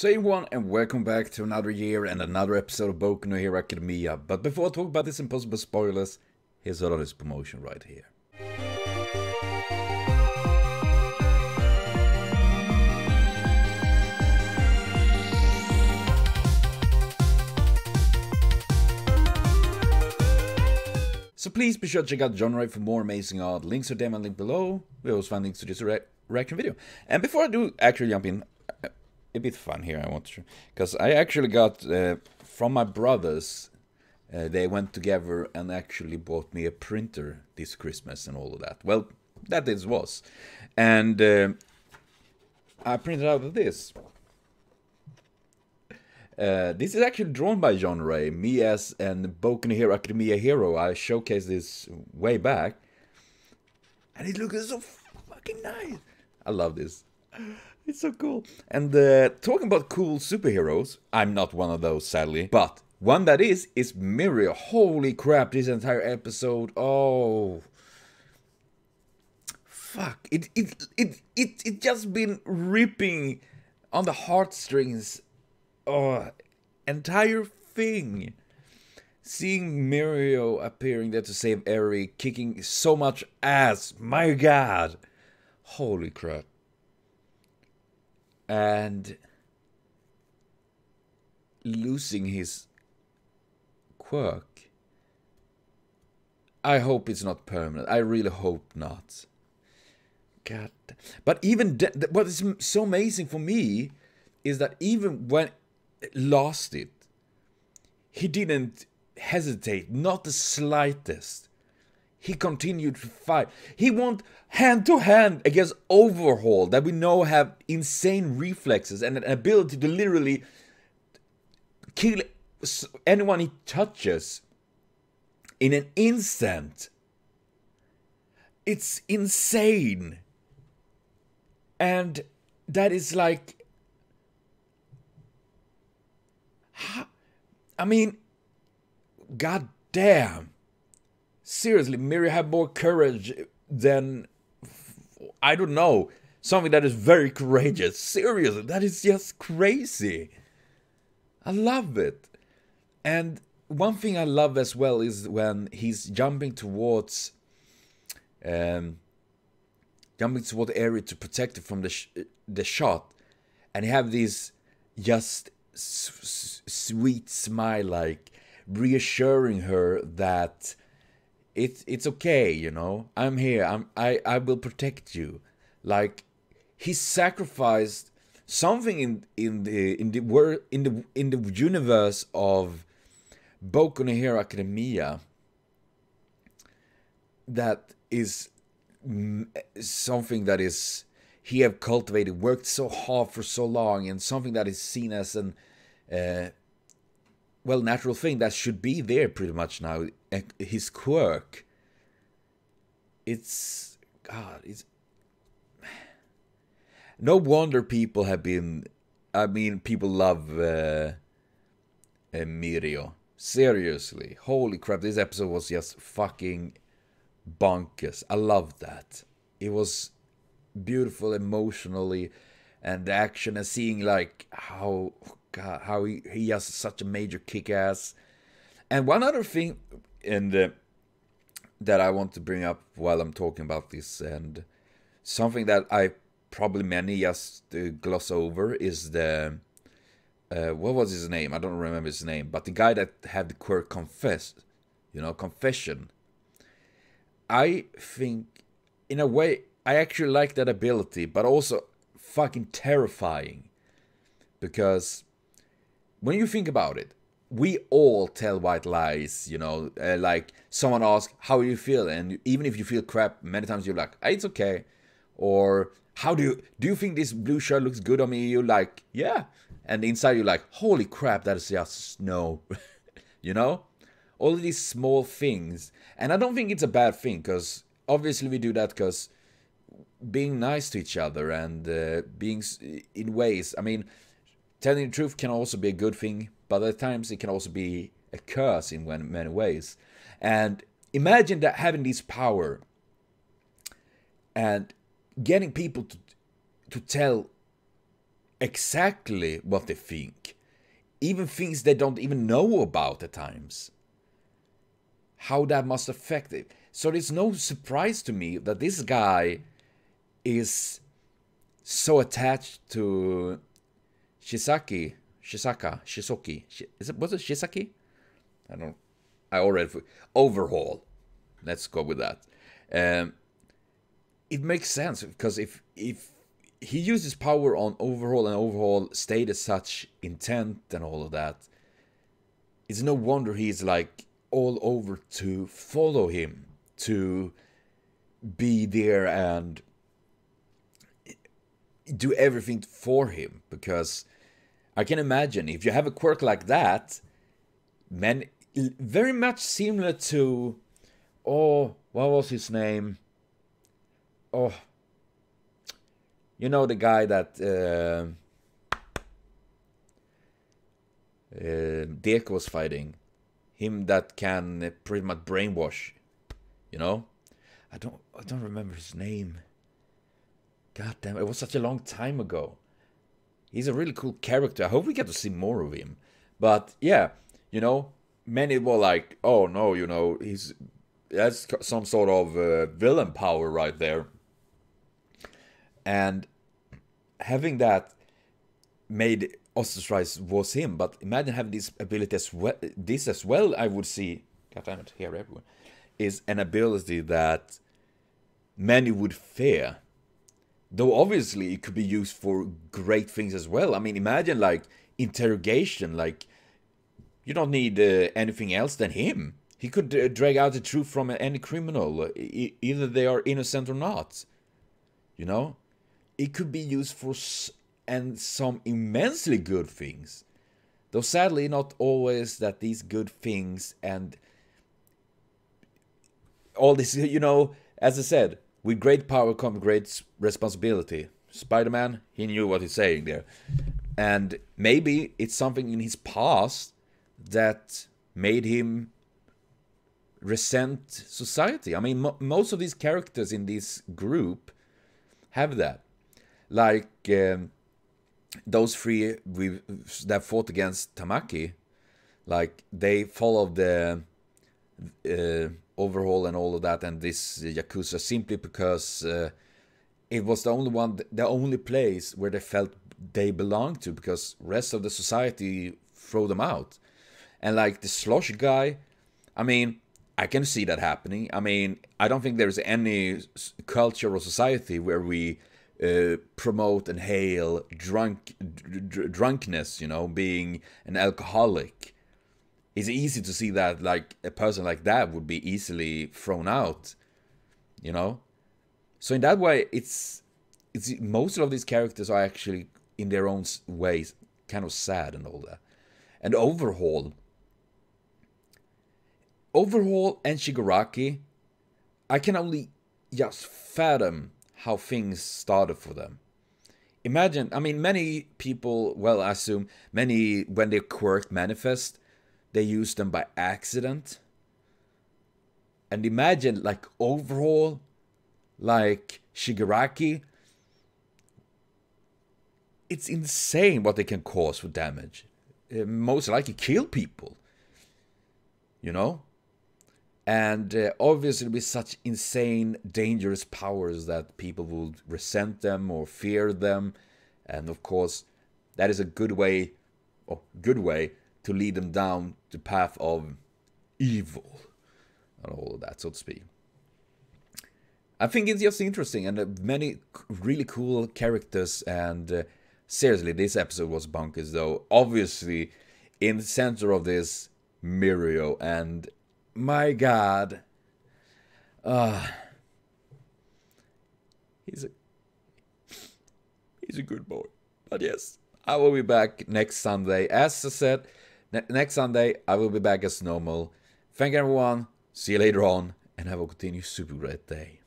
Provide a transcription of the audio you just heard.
So everyone, and welcome back to another year and another episode of Boku no Hero Academia. But before I talk about this impossible spoilers, here's all of this promotion right here. So please be sure to check out Yonrei for more amazing art. Links are them and link below. We also find links to this re reaction video. And before I do actually jump in, a bit fun here I want to, because I actually got uh, from my brothers. Uh, they went together and actually bought me a printer this Christmas and all of that. Well, that is was, and uh, I printed out this. Uh, this is actually drawn by Yonrei, me as an Boku Hero Academia hero. I showcased this way back, and it looks so fucking nice. I love this. It's so cool. And uh, talking about cool superheroes, I'm not one of those, sadly. But one that is, is Mirio. Holy crap, this entire episode. Oh. Fuck. It, it, it, it, it just been ripping on the heartstrings. Oh, entire thing. Seeing Mirio appearing there to save Eri, kicking so much ass. My god. Holy crap and losing his quirk. I hope it's not permanent. I really hope not. God. But even what is so amazing for me is that even when lost it, he didn't hesitate, not the slightest. He continued to fight. He went hand to hand against Overhaul, that we know have insane reflexes and an ability to literally kill anyone he touches in an instant. It's insane. And that is like. I mean, god damn seriously, Mirio had more courage than I don't know something that is very courageous. Seriously, that is just crazy. I love it. And one thing I love as well is when he's jumping towards um jumping toward the area to protect it from the sh the shot and he have this just sweet smile like reassuring her that it's it's okay, you know. I'm here. I'm I I will protect you. Like he sacrificed something in in the in the world in the in the universe of Boku no Hero Academia that is something that is he have cultivated, worked so hard for so long, and something that is seen as an uh, well natural thing that should be there pretty much now his quirk it's god it's no wonder people have been i mean people love uh, uh mirio. Seriously. Holy crap this episode was just fucking bonkers. I love that. It was beautiful emotionally and the action and seeing like how God, how he, he has such a major kick ass. And one other thing, and uh, that I want to bring up while I'm talking about this, and something that I probably many just uh, gloss over is the uh, what was his name? I don't remember his name, but the guy that had the quirk confess, you know, confession. I think, in a way, I actually like that ability, but also fucking terrifying because when you think about it, we all tell white lies, you know, uh, like someone asks, how you feel? And even if you feel crap, many times you're like, it's okay. Or how do you, do you think this blue shirt looks good on me? You're like, yeah. And inside you're like, holy crap, that is just snow. you know? All these small things. And I don't think it's a bad thing because obviously we do that because being nice to each other and uh, being in ways, I mean, Telling the truth can also be a good thing, but at times it can also be a curse in many ways. And imagine that having this power and getting people to to tell exactly what they think. Even things they don't even know about at times. How that must affect it. So it's no surprise to me that this guy is so attached to Shisaki, Shisaka, Shisoki. Is it was it Shisaki? I don't. I already overhaul. Let's go with that. Um, it makes sense because if if he uses power on overhaul and overhaul stayed as such intent and all of that, it's no wonder he's like all over to follow him, to be there and do everything for him because I can imagine if you have a quirk like that, man, very much similar to, oh, what was his name? Oh, you know the guy that uh, uh, Deku was fighting, him that can pretty much brainwash, you know. I don't, I don't remember his name. God damn, it was such a long time ago. He's a really cool character. I hope we get to see more of him. But yeah, you know, many were like, "Oh no, you know, he's that's some sort of uh, villain power right there." And having that made ostracized was him, but imagine having this ability as well. This as well, I would see. God damn it, here everyone is an ability that many would fear Though obviously it could be used for great things as well. I mean, imagine like interrogation, like you don't need uh, anything else than him. He could uh, drag out the truth from any criminal, e either they are innocent or not. You know? It could be used for and some immensely good things. Though sadly, not always that these good things and all this, you know, as I said, with great power comes great responsibility. Spider Man, he knew what he's saying there. And maybe it's something in his past that made him resent society. I mean, mo most of these characters in this group have that. Like um, those three we, that fought against Tamaki, like they followed the uh, overhaul and all of that and this Yakuza simply because uh, it was the only one, the only place where they felt they belonged to because rest of the society throw them out. And like the slosh guy, I mean, I can see that happening. I mean, I don't think there's any culture or society where we uh, promote and hail drunk dr drunkenness, you know, being an alcoholic it's easy to see that like a person like that would be easily thrown out you know? So in that way it's it's most of these characters are actually in their own ways kind of sad and all that. And overhaul overhaul and shigaraki i can only just fathom how things started for them. Imagine i mean many people well i assume many when their quirk manifest they use them by accident. And imagine like overhaul, like Shigaraki. It's insane what they can cause for damage. Uh, most likely kill people. You know? And uh, obviously with such insane, dangerous powers that people will resent them or fear them. And of course, that is a good way, or good way, to lead them down the path of evil and all of that, so to speak. I think it's just interesting and uh, many really cool characters and uh, seriously, this episode was bonkers though. Obviously, in the center of this, Mirio and my god, uh, he's a he's a good boy. But yes, I will be back next Sunday. As I said, Ne next Sunday, I will be back as normal. Thank you everyone. See you later on and have a continued super great day.